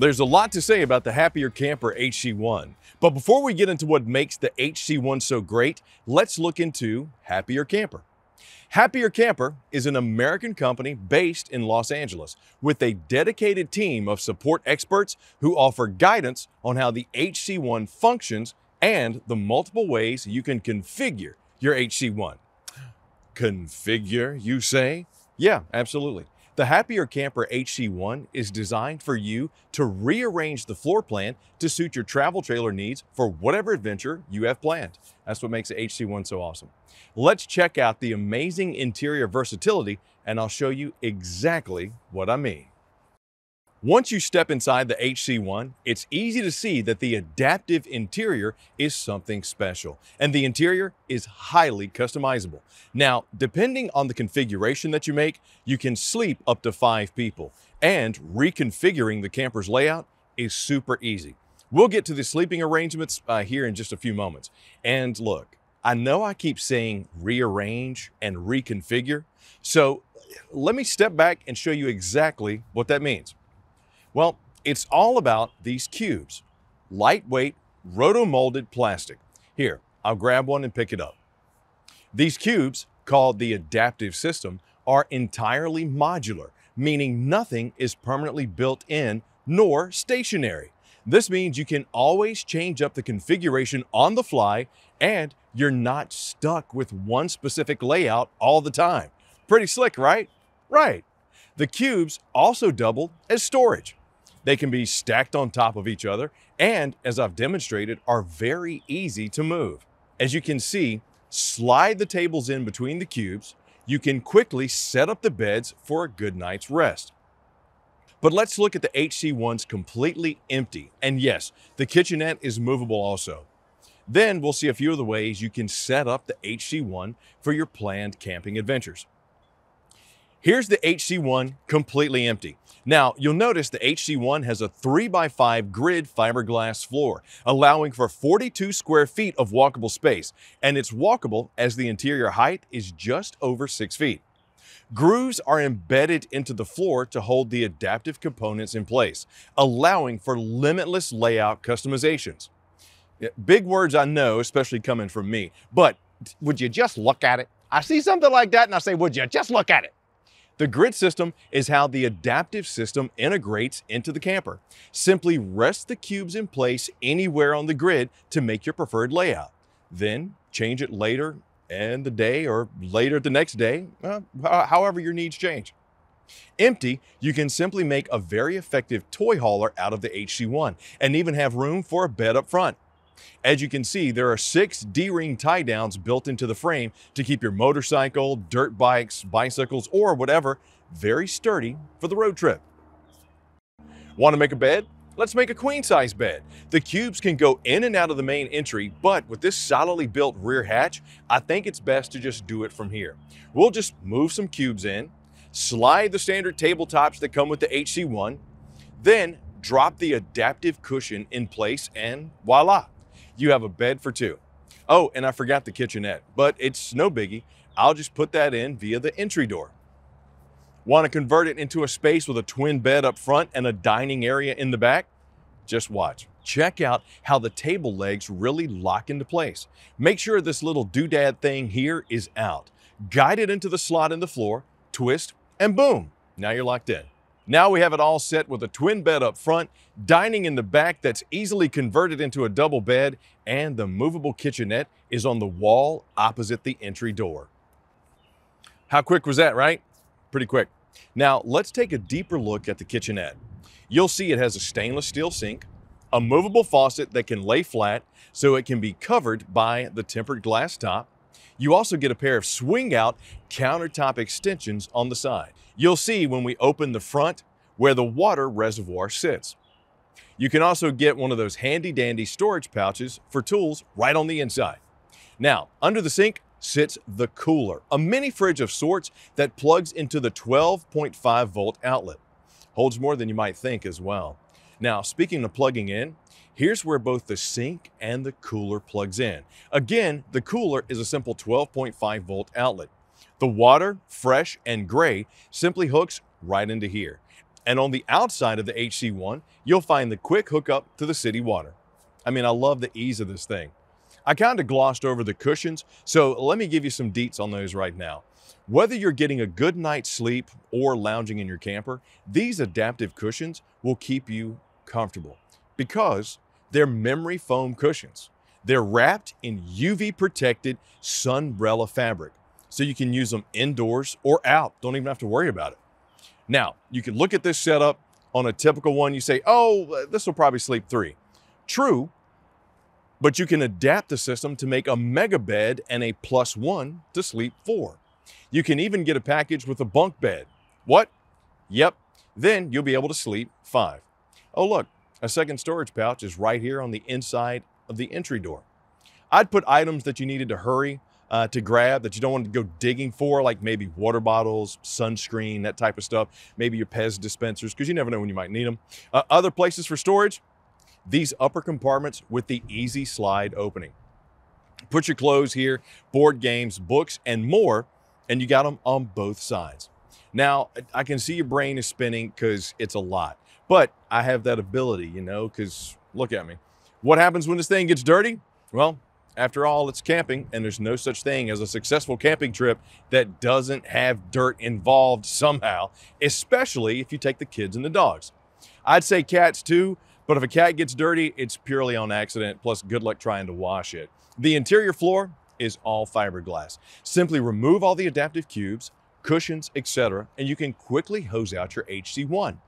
There's a lot to say about the Happier Camper HC1, but before we get into what makes the HC1 so great, let's look into Happier Camper. Happier Camper is an American company based in Los Angeles with a dedicated team of support experts who offer guidance on how the HC1 functions and the multiple ways you can configure your HC1. Configure, you say? Yeah, absolutely. The Happier Camper HC1 is designed for you to rearrange the floor plan to suit your travel trailer needs for whatever adventure you have planned. That's what makes the HC1 so awesome. Let's check out the amazing interior versatility and I'll show you exactly what I mean. Once you step inside the HC1, it's easy to see that the adaptive interior is something special, and the interior is highly customizable. Now, depending on the configuration that you make, you can sleep up to five people, and reconfiguring the camper's layout is super easy. We'll get to the sleeping arrangements uh, here in just a few moments. And look, I know I keep saying rearrange and reconfigure, so let me step back and show you exactly what that means. Well, it's all about these cubes, lightweight, roto-molded plastic. Here, I'll grab one and pick it up. These cubes, called the adaptive system, are entirely modular, meaning nothing is permanently built in nor stationary. This means you can always change up the configuration on the fly and you're not stuck with one specific layout all the time. Pretty slick, right? Right. The cubes also double as storage. They can be stacked on top of each other and, as I've demonstrated, are very easy to move. As you can see, slide the tables in between the cubes. You can quickly set up the beds for a good night's rest. But let's look at the HC1's completely empty. And yes, the kitchenette is movable also. Then we'll see a few of the ways you can set up the HC1 for your planned camping adventures. Here's the HC1 completely empty. Now, you'll notice the HC1 has a 3x5 grid fiberglass floor, allowing for 42 square feet of walkable space, and it's walkable as the interior height is just over 6 feet. Grooves are embedded into the floor to hold the adaptive components in place, allowing for limitless layout customizations. Big words I know, especially coming from me, but would you just look at it? I see something like that and I say, would you just look at it? The grid system is how the adaptive system integrates into the camper. Simply rest the cubes in place anywhere on the grid to make your preferred layout. Then change it later and the day or later the next day, uh, however your needs change. Empty, you can simply make a very effective toy hauler out of the HC1 and even have room for a bed up front. As you can see, there are six D-ring tie downs built into the frame to keep your motorcycle, dirt bikes, bicycles, or whatever very sturdy for the road trip. Want to make a bed? Let's make a queen size bed. The cubes can go in and out of the main entry, but with this solidly built rear hatch, I think it's best to just do it from here. We'll just move some cubes in, slide the standard tabletops that come with the HC1, then drop the adaptive cushion in place and voila, you have a bed for two. Oh, and I forgot the kitchenette, but it's no biggie. I'll just put that in via the entry door. Want to convert it into a space with a twin bed up front and a dining area in the back? Just watch. Check out how the table legs really lock into place. Make sure this little doodad thing here is out. Guide it into the slot in the floor, twist, and boom, now you're locked in. Now we have it all set with a twin bed up front, dining in the back that's easily converted into a double bed, and the movable kitchenette is on the wall opposite the entry door. How quick was that, right? Pretty quick. Now let's take a deeper look at the kitchenette. You'll see it has a stainless steel sink, a movable faucet that can lay flat so it can be covered by the tempered glass top. You also get a pair of swing out countertop extensions on the side. You'll see when we open the front where the water reservoir sits. You can also get one of those handy dandy storage pouches for tools right on the inside. Now, under the sink sits the cooler, a mini fridge of sorts that plugs into the 12.5 volt outlet. Holds more than you might think as well. Now, speaking of plugging in, here's where both the sink and the cooler plugs in. Again, the cooler is a simple 12.5 volt outlet. The water, fresh and gray, simply hooks right into here. And on the outside of the HC1, you'll find the quick hookup to the city water. I mean, I love the ease of this thing. I kind of glossed over the cushions, so let me give you some deets on those right now. Whether you're getting a good night's sleep or lounging in your camper, these adaptive cushions will keep you comfortable because they're memory foam cushions. They're wrapped in UV protected sunbrella fabric, so you can use them indoors or out. Don't even have to worry about it. Now, you can look at this setup on a typical one. You say, oh, this will probably sleep three. True, but you can adapt the system to make a mega bed and a plus one to sleep four. You can even get a package with a bunk bed. What? Yep. Then you'll be able to sleep five. Oh, look, a second storage pouch is right here on the inside of the entry door. I'd put items that you needed to hurry uh, to grab that you don't want to go digging for, like maybe water bottles, sunscreen, that type of stuff, maybe your Pez dispensers, because you never know when you might need them. Uh, other places for storage, these upper compartments with the easy slide opening. Put your clothes here, board games, books, and more, and you got them on both sides. Now, I can see your brain is spinning because it's a lot, but I have that ability, you know, because look at me. What happens when this thing gets dirty? Well, after all, it's camping, and there's no such thing as a successful camping trip that doesn't have dirt involved somehow, especially if you take the kids and the dogs. I'd say cats too, but if a cat gets dirty, it's purely on accident, plus good luck trying to wash it. The interior floor is all fiberglass. Simply remove all the adaptive cubes, cushions, etc., and you can quickly hose out your HC1.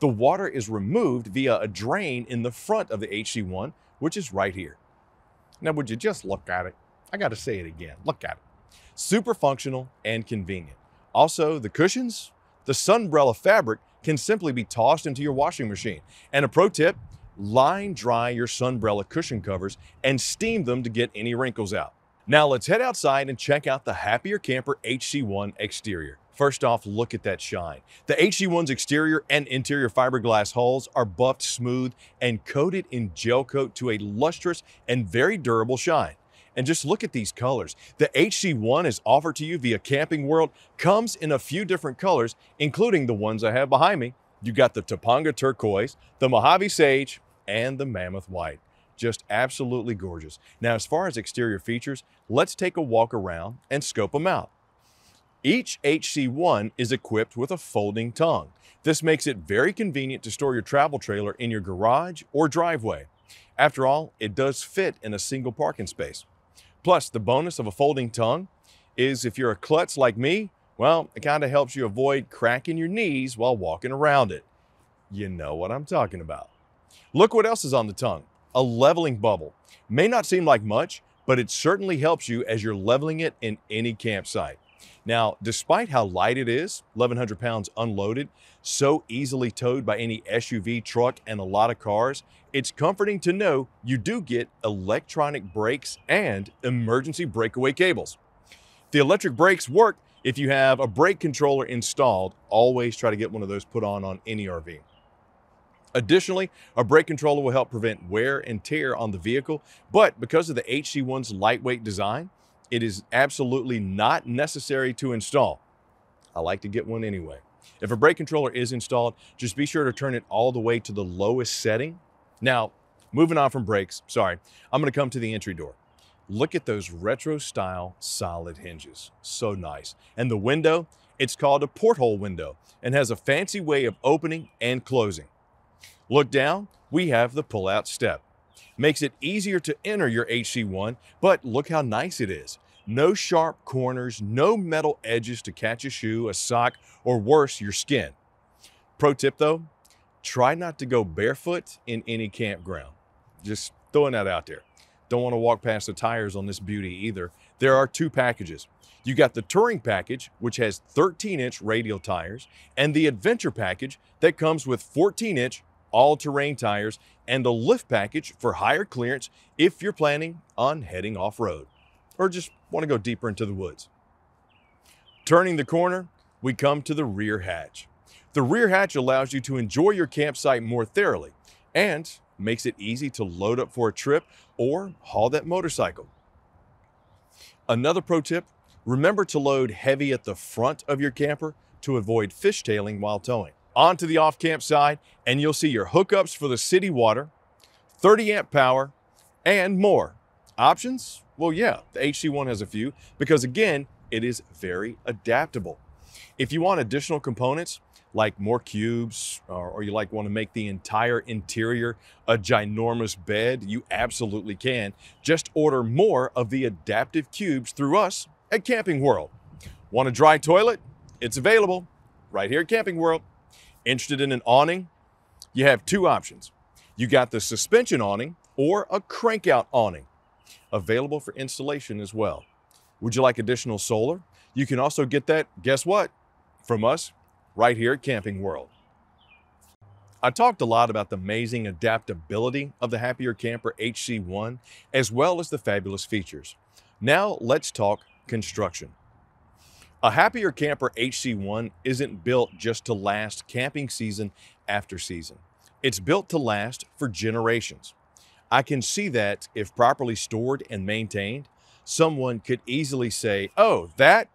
The water is removed via a drain in the front of the HC1, which is right here. Now, would you just look at it? I got to say it again. Look at it. Super functional and convenient. Also, the cushions, the Sunbrella fabric can simply be tossed into your washing machine. And a pro tip, line dry your Sunbrella cushion covers and steam them to get any wrinkles out. Now let's head outside and check out the Happier Camper HC1 exterior. First off, look at that shine. The HC1's exterior and interior fiberglass hulls are buffed smooth and coated in gel coat to a lustrous and very durable shine. And just look at these colors. The HC1 is offered to you via Camping World, comes in a few different colors, including the ones I have behind me. You got the Topanga Turquoise, the Mojave Sage, and the Mammoth White. Just absolutely gorgeous. Now, as far as exterior features, let's take a walk around and scope them out. Each HC1 is equipped with a folding tongue. This makes it very convenient to store your travel trailer in your garage or driveway. After all, it does fit in a single parking space. Plus, the bonus of a folding tongue is if you're a klutz like me, well, it kind of helps you avoid cracking your knees while walking around it. You know what I'm talking about. Look what else is on the tongue. A leveling bubble. May not seem like much, but it certainly helps you as you're leveling it in any campsite. Now, despite how light it is, 1,100 pounds unloaded, so easily towed by any SUV, truck, and a lot of cars, it's comforting to know you do get electronic brakes and emergency breakaway cables. The electric brakes work if you have a brake controller installed. Always try to get one of those put on on any RV. Additionally, a brake controller will help prevent wear and tear on the vehicle, but because of the HC1's lightweight design, it is absolutely not necessary to install. I like to get one anyway. If a brake controller is installed, just be sure to turn it all the way to the lowest setting. Now, moving on from brakes, sorry, I'm gonna come to the entry door. Look at those retro style solid hinges. So nice. And the window, it's called a porthole window and has a fancy way of opening and closing. Look down, we have the pull-out step. Makes it easier to enter your HC1, but look how nice it is. No sharp corners, no metal edges to catch a shoe, a sock, or worse, your skin. Pro tip though, try not to go barefoot in any campground. Just throwing that out there. Don't want to walk past the tires on this beauty either. There are two packages. You got the touring package, which has 13 inch radial tires, and the adventure package that comes with 14 inch all-terrain tires, and a lift package for higher clearance if you're planning on heading off-road or just want to go deeper into the woods. Turning the corner, we come to the rear hatch. The rear hatch allows you to enjoy your campsite more thoroughly and makes it easy to load up for a trip or haul that motorcycle. Another pro tip, remember to load heavy at the front of your camper to avoid fishtailing while towing. Onto the off-camp side, and you'll see your hookups for the city water, 30 amp power, and more. Options? Well, yeah, the HC1 has a few because again, it is very adaptable. If you want additional components, like more cubes, or, or, you like want to make the entire interior a ginormous bed, you absolutely can. Just order more of the adaptive cubes through us at Camping World. Want a dry toilet? It's available right here at Camping World. Interested in an awning? You have two options. You got the suspension awning or a crankout awning available for installation as well. Would you like additional solar? You can also get that, guess what? From us right here at Camping World. I talked a lot about the amazing adaptability of the Happier Camper HC1, as well as the fabulous features. Now let's talk construction. A Happier Camper HC1 isn't built just to last camping season after season. It's built to last for generations. I can see that if properly stored and maintained, someone could easily say, oh, that,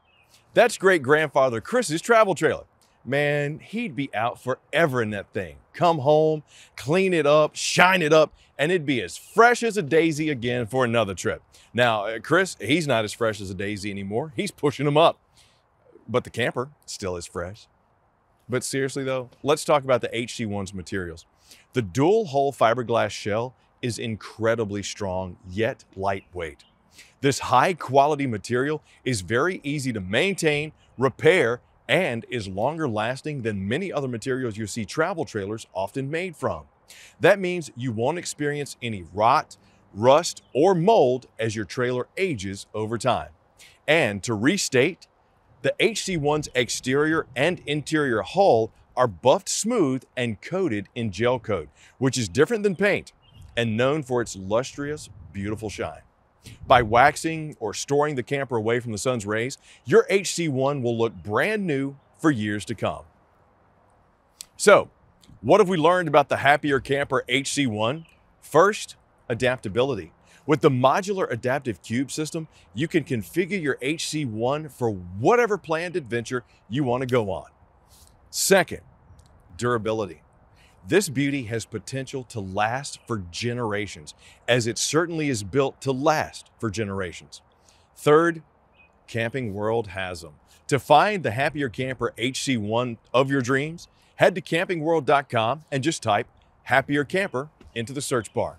that's great grandfather Chris's travel trailer. Man, he'd be out forever in that thing. Come home, clean it up, shine it up, and it'd be as fresh as a daisy again for another trip. Now, uh, Chris, he's not as fresh as a daisy anymore. He's pushing them up. But the camper still is fresh. But seriously though, let's talk about the HC1's materials. The dual hull fiberglass shell is incredibly strong, yet lightweight. This high quality material is very easy to maintain, repair, and is longer lasting than many other materials you see travel trailers often made from. That means you won't experience any rot, rust, or mold as your trailer ages over time. And to restate, the HC1's exterior and interior hull are buffed smooth and coated in gel coat, which is different than paint and known for its lustrous, beautiful shine. By waxing or storing the camper away from the sun's rays, your HC1 will look brand new for years to come. So, what have we learned about the Happier Camper HC1? First, adaptability. With the modular adaptive cube system, you can configure your HC1 for whatever planned adventure you want to go on. Second, durability. This beauty has potential to last for generations, as it certainly is built to last for generations. Third, Camping World has them. To find the Happier Camper HC1 of your dreams, head to campingworld.com and just type Happier Camper into the search bar.